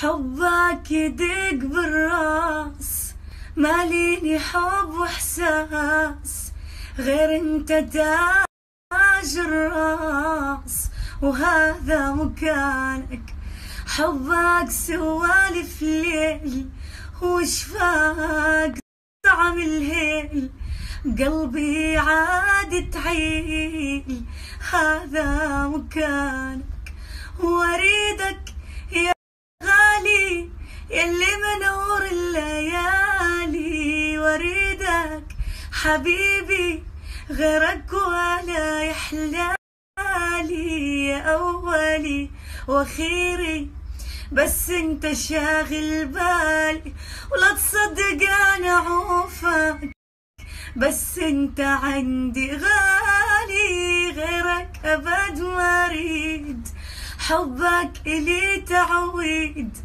حبك يدق بالراس ماليني حب وإحساس غير إنت تاج الراس. وهذا مكانك حبك سوالف ليل. وشفاك طعم الهيل قلبي عاد تعيل. هذا مكانك. يلي منور الليالي واريدك حبيبي غيرك ولا يحلالي يا أولي وأخيري. بس أنت شاغل بالي ولا تصدق أنا عوفك. بس أنت عندي غالي غيرك أبد ما أريد. حبك إلي تعويد